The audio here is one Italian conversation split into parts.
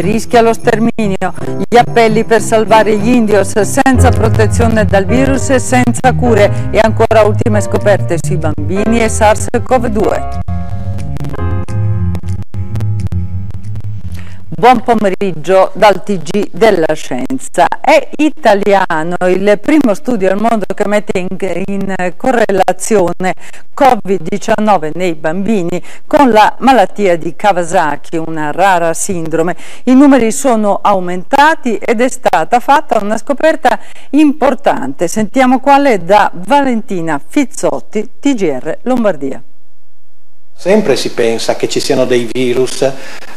rischia lo sterminio. Gli appelli per salvare gli indios senza protezione dal virus e senza cure e ancora ultime scoperte sui bambini e SARS-CoV-2. Buon pomeriggio dal TG della Scienza. È italiano il primo studio al mondo che mette in, in correlazione Covid-19 nei bambini con la malattia di Kawasaki, una rara sindrome. I numeri sono aumentati ed è stata fatta una scoperta importante. Sentiamo quale da Valentina Fizzotti, TGR Lombardia. Sempre si pensa che ci siano dei virus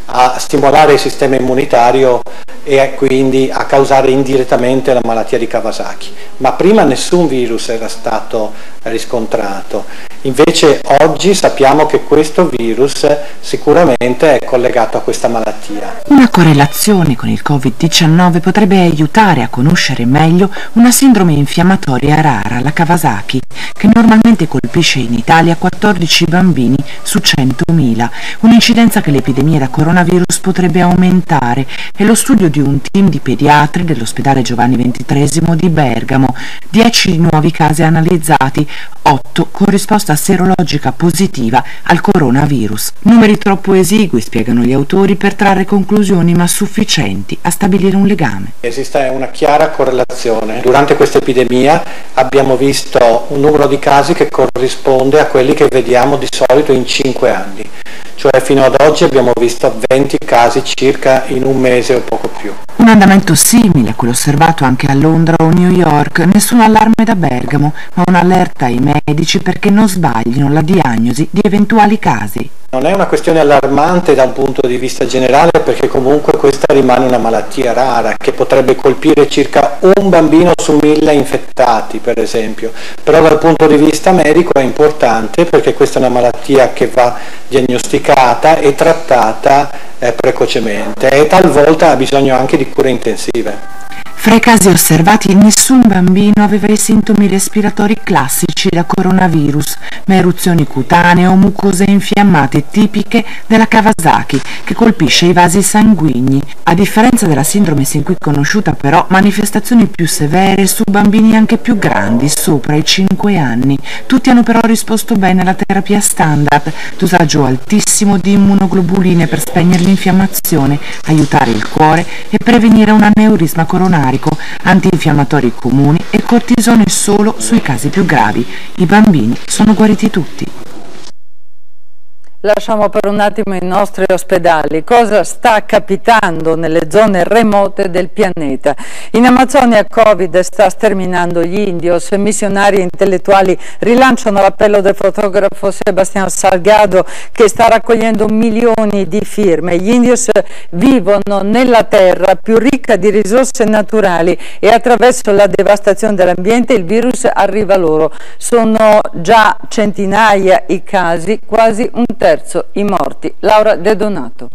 a stimolare il sistema immunitario e quindi a causare indirettamente la malattia di Kawasaki, ma prima nessun virus era stato riscontrato. Invece oggi sappiamo che questo virus sicuramente è collegato a questa malattia. Una correlazione con il Covid-19 potrebbe aiutare a conoscere meglio una sindrome infiammatoria rara, la Kawasaki, che normalmente colpisce in Italia 14 bambini su 100.000, un'incidenza che l'epidemia da coronavirus potrebbe aumentare. È lo studio di un team di pediatri dell'ospedale Giovanni XXIII di Bergamo, 10 nuovi casi analizzati, 8 con risposta serologica positiva al coronavirus. Numeri troppo esigui, spiegano gli autori, per trarre conclusioni ma sufficienti a stabilire un legame. Esiste una chiara correlazione. Durante questa epidemia abbiamo visto un numero di casi che corrisponde a quelli che vediamo di solito in 5 anni cioè fino ad oggi abbiamo visto 20 casi circa in un mese o poco più. Un andamento simile a quello osservato anche a Londra o New York, nessun allarme da Bergamo, ma un'allerta ai medici perché non sbaglino la diagnosi di eventuali casi. Non è una questione allarmante da un punto di vista generale perché comunque questa rimane una malattia rara che potrebbe colpire circa un bambino su mille infettati per esempio, però dal punto di vista medico è importante perché questa è una malattia che va diagnosticata e trattata eh, precocemente e talvolta ha bisogno anche di cure intensive. Fra i casi osservati nessun bambino aveva i sintomi respiratori classici da coronavirus, ma eruzioni cutanee o mucose infiammate tipiche della Kawasaki, che colpisce i vasi sanguigni. A differenza della sindrome sin qui conosciuta però, manifestazioni più severe su bambini anche più grandi, sopra i 5 anni. Tutti hanno però risposto bene alla terapia standard, dosaggio altissimo di immunoglobuline per spegnere l'infiammazione, aiutare il cuore e prevenire un aneurisma coronario carico, antinfiammatori comuni e cortisone solo sui casi più gravi. I bambini sono guariti tutti. Lasciamo per un attimo i nostri ospedali. Cosa sta capitando nelle zone remote del pianeta? In Amazzonia Covid sta sterminando gli indios. Missionari e intellettuali rilanciano l'appello del fotografo Sebastián Salgado che sta raccogliendo milioni di firme. Gli indios vivono nella terra più ricca di risorse naturali e attraverso la devastazione dell'ambiente il virus arriva loro. Sono già centinaia i casi, quasi un terzo terzo i morti. Laura De Donato.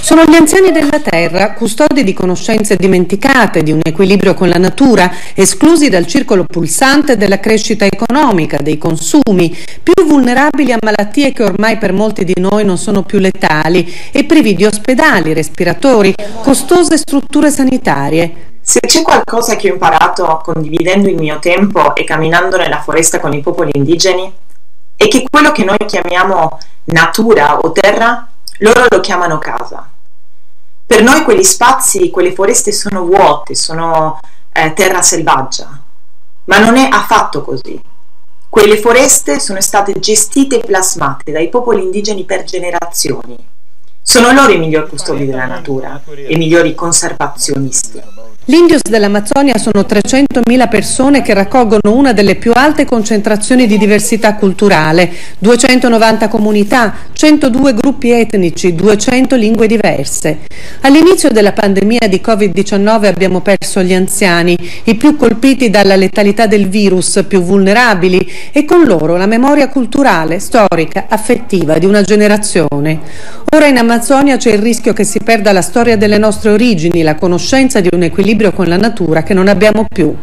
Sono gli anziani della terra, custodi di conoscenze dimenticate, di un equilibrio con la natura, esclusi dal circolo pulsante della crescita economica, dei consumi, più vulnerabili a malattie che ormai per molti di noi non sono più letali e privi di ospedali, respiratori, costose strutture sanitarie. Se c'è qualcosa che ho imparato condividendo il mio tempo e camminando nella foresta con i popoli indigeni, e che quello che noi chiamiamo natura o terra, loro lo chiamano casa. Per noi quegli spazi, quelle foreste sono vuote, sono eh, terra selvaggia, ma non è affatto così. Quelle foreste sono state gestite e plasmate dai popoli indigeni per generazioni. Sono loro i migliori custodi della natura i migliori conservazionisti. Gli indios dell'Amazzonia sono 300.000 persone che raccolgono una delle più alte concentrazioni di diversità culturale, 290 comunità, 102 gruppi etnici, 200 lingue diverse. All'inizio della pandemia di Covid-19 abbiamo perso gli anziani, i più colpiti dalla letalità del virus, più vulnerabili e con loro la memoria culturale, storica, affettiva di una generazione. Ora in Amazzonia c'è il rischio che si perda la storia delle nostre origini, la conoscenza di un equilibrio equilibrio con la natura che non abbiamo più.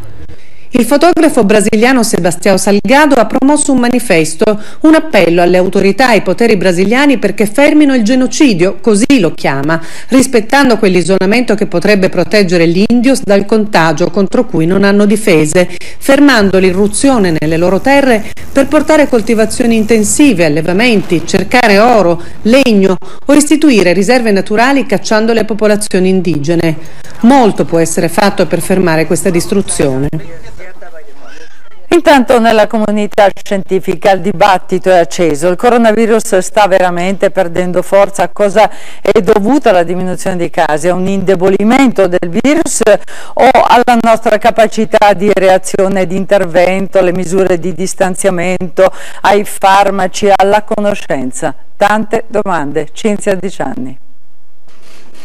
Il fotografo brasiliano Sebastião Salgado ha promosso un manifesto, un appello alle autorità e ai poteri brasiliani perché fermino il genocidio, così lo chiama, rispettando quell'isolamento che potrebbe proteggere gli indios dal contagio contro cui non hanno difese, fermando l'irruzione nelle loro terre per portare coltivazioni intensive, allevamenti, cercare oro, legno o istituire riserve naturali cacciando le popolazioni indigene. Molto può essere fatto per fermare questa distruzione. Intanto nella comunità scientifica il dibattito è acceso, il coronavirus sta veramente perdendo forza, a cosa è dovuta la diminuzione dei casi? A un indebolimento del virus o alla nostra capacità di reazione, di intervento, alle misure di distanziamento, ai farmaci, alla conoscenza? Tante domande, Cinzia Dicianni.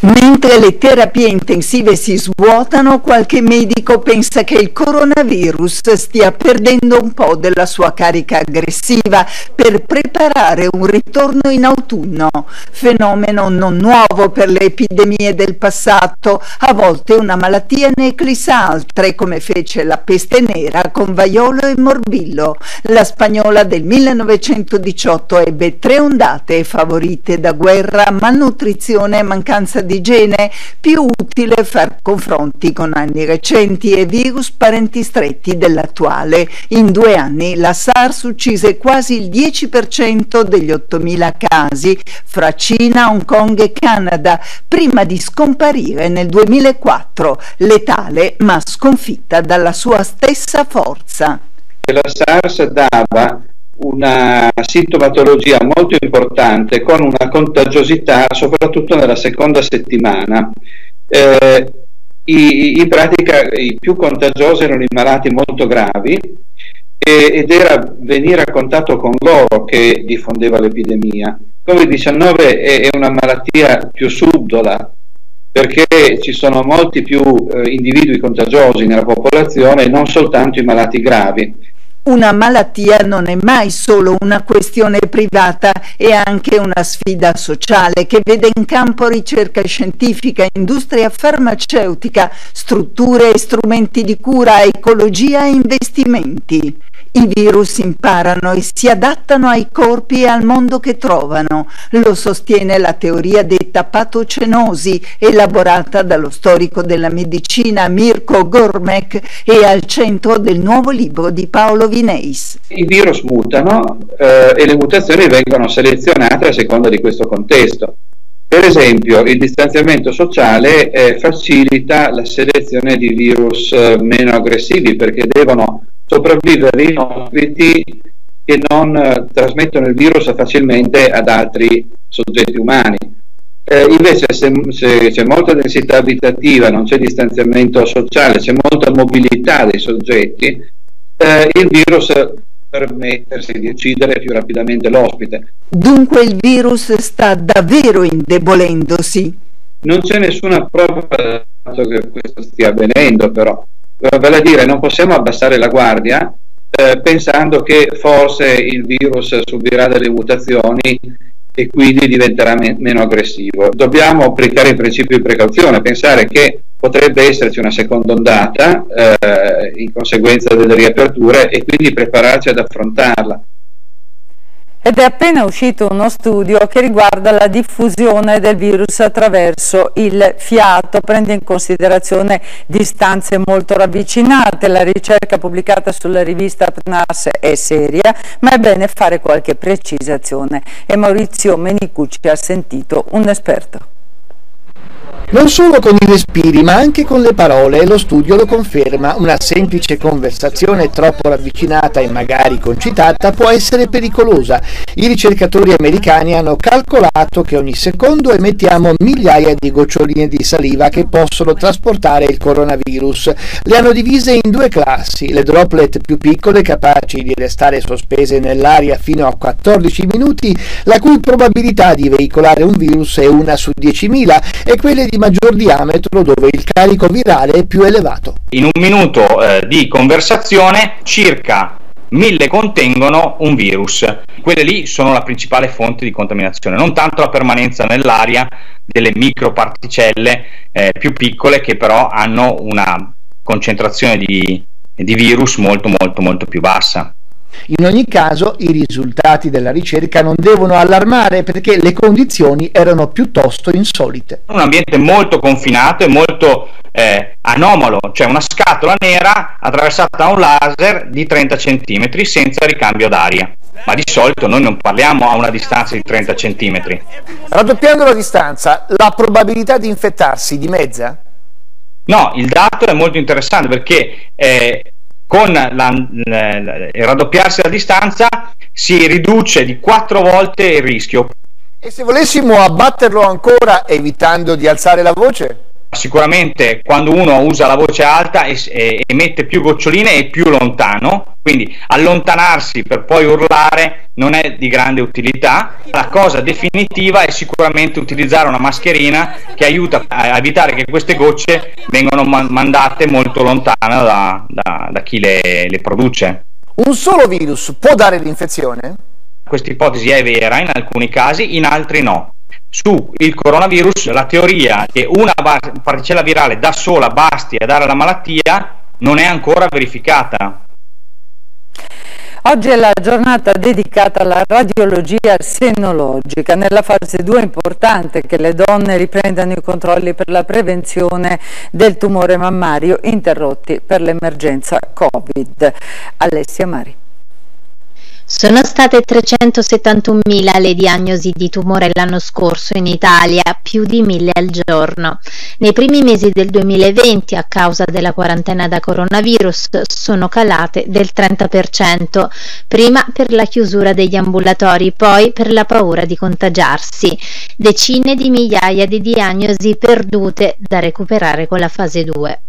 Mentre le terapie intensive si svuotano, qualche medico pensa che il coronavirus stia perdendo un po' della sua carica aggressiva per preparare un ritorno in autunno, fenomeno non nuovo per le epidemie del passato, a volte una malattia ne eclissa altre, come fece la peste nera con vaiolo e morbillo. La spagnola del 1918 ebbe tre ondate favorite da guerra, malnutrizione e mancanza di igiene, più utile far confronti con anni recenti e virus parenti stretti dell'attuale. In due anni la SARS uccise quasi il 10% degli 8.000 casi fra Cina, Hong Kong e Canada, prima di scomparire nel 2004, letale ma sconfitta dalla sua stessa forza. La SARS dava una sintomatologia molto importante con una contagiosità soprattutto nella seconda settimana. Eh, i, in pratica i più contagiosi erano i malati molto gravi e, ed era venire a contatto con loro che diffondeva l'epidemia. Covid-19 è, è una malattia più subdola perché ci sono molti più eh, individui contagiosi nella popolazione non soltanto i malati gravi una malattia non è mai solo una questione privata, è anche una sfida sociale che vede in campo ricerca scientifica, industria farmaceutica, strutture e strumenti di cura, ecologia e investimenti. I virus imparano e si adattano ai corpi e al mondo che trovano. Lo sostiene la teoria detta patocenosi, elaborata dallo storico della medicina Mirko Gormek e al centro del nuovo libro di Paolo Vineis. I virus mutano eh, e le mutazioni vengono selezionate a seconda di questo contesto. Per esempio, il distanziamento sociale eh, facilita la selezione di virus eh, meno aggressivi perché devono sopravvivere in ospiti che non eh, trasmettono il virus facilmente ad altri soggetti umani. Eh, invece se, se, c'è molta densità abitativa, non c'è distanziamento sociale, c'è molta mobilità dei soggetti, eh, il virus permettersi di uccidere più rapidamente l'ospite. Dunque il virus sta davvero indebolendosi. Non c'è nessuna prova che questo stia avvenendo, però eh, vale a dire non possiamo abbassare la guardia eh, pensando che forse il virus subirà delle mutazioni e quindi diventerà me- meno aggressivo. Dobbiamo applicare il principio di precauzione, pensare che potrebbe esserci una seconda ondata eh, in conseguenza delle riaperture e quindi prepararci ad affrontarla. Ed è appena uscito uno studio che riguarda la diffusione del virus attraverso il fiato, prende in considerazione distanze molto ravvicinate, la ricerca pubblicata sulla rivista PNAS è seria, ma è bene fare qualche precisazione e Maurizio Menicucci ha sentito un esperto. Non solo con i respiri, ma anche con le parole, e lo studio lo conferma, una semplice conversazione troppo ravvicinata e magari concitata può essere pericolosa. I ricercatori americani hanno calcolato che ogni secondo emettiamo migliaia di goccioline di saliva che possono trasportare il coronavirus. Le hanno divise in due classi, le droplet più piccole capaci di restare sospese nell'aria fino a 14 minuti, la cui probabilità di veicolare un virus è una su 10.000, e quelle di maggior diametro dove il carico virale è più elevato. In un minuto eh, di conversazione circa mille contengono un virus. Quelle lì sono la principale fonte di contaminazione, non tanto la permanenza nell'aria delle microparticelle eh, più piccole che però hanno una concentrazione di di virus molto molto molto più bassa. In ogni caso i risultati della ricerca non devono allarmare perché le condizioni erano piuttosto insolite. Un ambiente molto confinato e molto eh, anomalo, cioè una scatola nera attraversata da un laser di 30 cm senza ricambio d'aria. Ma di solito noi non parliamo a una distanza di 30 cm. Raddoppiando la distanza, la probabilità di infettarsi dimezza? No, il dato è molto interessante perché eh, con la, il raddoppiarsi la distanza si riduce di quattro volte il rischio. E se volessimo abbatterlo ancora evitando di alzare la voce? Sicuramente quando uno usa la voce alta emette più goccioline e più lontano, quindi allontanarsi per poi urlare non è di grande utilità. La cosa definitiva è sicuramente utilizzare una mascherina che aiuta a evitare che queste gocce vengano mandate molto lontano da, da, da chi le, le produce. Un solo virus può dare l'infezione? Questa ipotesi è vera in alcuni casi, in altri no su il coronavirus la teoria che una particella virale da sola basti a dare la malattia non è ancora verificata. Oggi è la giornata dedicata alla radiologia senologica. Nella fase 2 è importante che le donne riprendano i controlli per la prevenzione del tumore mammario interrotti per l'emergenza Covid. Alessia Mari. Sono state 371.000 le diagnosi di tumore l'anno scorso in Italia, più di 1.000 al giorno. Nei primi mesi del 2020, a causa della quarantena da coronavirus, sono calate del 30%, prima per la chiusura degli ambulatori, poi per la paura di contagiarsi. Decine di migliaia di diagnosi perdute da recuperare con la fase 2.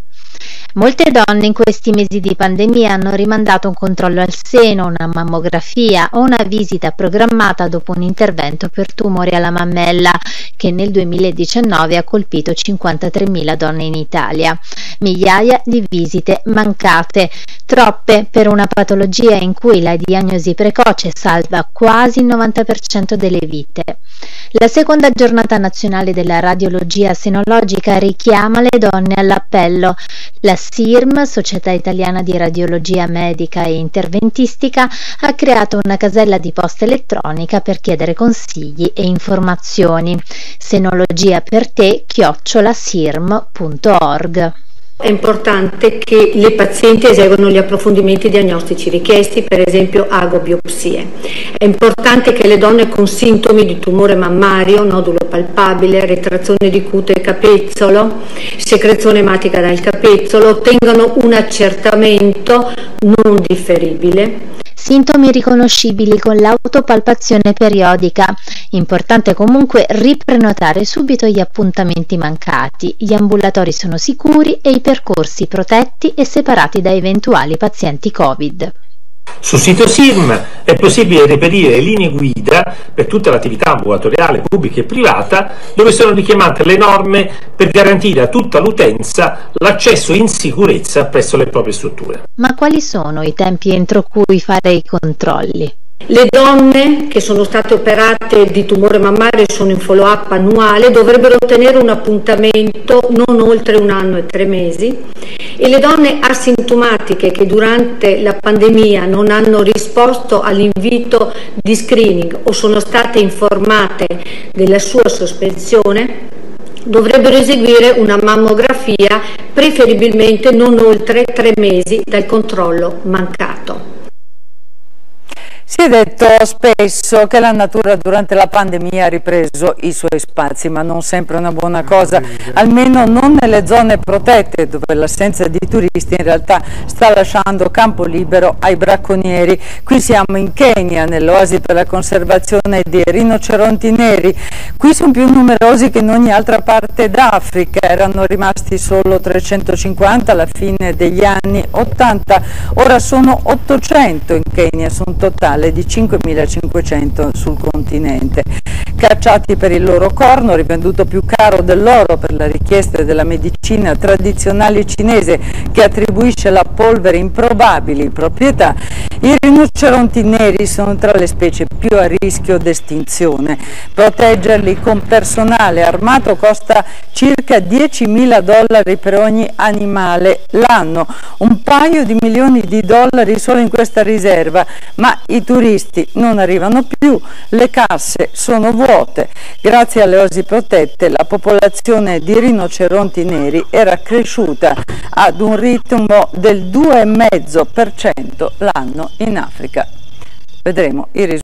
Molte donne in questi mesi di pandemia hanno rimandato un controllo al seno, una mammografia o una visita programmata dopo un intervento per tumori alla mammella che nel 2019 ha colpito 53.000 donne in Italia. Migliaia di visite mancate, troppe per una patologia in cui la diagnosi precoce salva quasi il 90% delle vite. La seconda giornata nazionale della radiologia senologica richiama le donne all'appello. La SIRM, Società Italiana di Radiologia Medica e Interventistica, ha creato una casella di posta elettronica per chiedere consigli e informazioni. Senologia per te chiocciolasirm.org è importante che le pazienti eseguano gli approfondimenti diagnostici richiesti, per esempio agobiopsie. È importante che le donne con sintomi di tumore mammario, nodulo palpabile, retrazione di cute e capezzolo, secrezione ematica dal capezzolo ottengano un accertamento non differibile Sintomi riconoscibili con l'autopalpazione periodica. Importante comunque riprenotare subito gli appuntamenti mancati. Gli ambulatori sono sicuri e i percorsi protetti e separati da eventuali pazienti Covid. Sul sito SIRM è possibile reperire linee guida per tutta l'attività ambulatoriale pubblica e privata dove sono richiamate le norme per garantire a tutta l'utenza l'accesso in sicurezza presso le proprie strutture. Ma quali sono i tempi entro cui fare i controlli? Le donne che sono state operate di tumore mammario sono in follow up annuale, dovrebbero ottenere un appuntamento non oltre un anno e tre mesi e le donne asintomatiche che durante la pandemia non hanno risposto all'invito di screening o sono state informate della sua sospensione dovrebbero eseguire una mammografia preferibilmente non oltre tre mesi dal controllo mancato. Si è detto spesso che la natura durante la pandemia ha ripreso i suoi spazi, ma non sempre una buona cosa, almeno non nelle zone protette dove l'assenza di turisti in realtà sta lasciando campo libero ai bracconieri. Qui siamo in Kenya, nell'oasi per la conservazione dei rinoceronti neri. Qui sono più numerosi che in ogni altra parte d'Africa, erano rimasti solo 350 alla fine degli anni 80, ora sono 800 in Kenya su un totale di 5.500 sul continente. Cacciati per il loro corno, rivenduto più caro dell'oro per la richiesta della medicina tradizionale cinese che attribuisce alla polvere improbabili proprietà, i rinoceronti neri sono tra le specie più a rischio d'estinzione. Proteggerli con personale armato costa circa 10.000 dollari per ogni animale l'anno, un paio di milioni di dollari solo in questa riserva, ma i turisti non arrivano più, le casse sono vuote. Grazie alle osi protette la popolazione di rinoceronti neri era cresciuta ad un ritmo del 2,5% l'anno in Africa. Vedremo i risultati.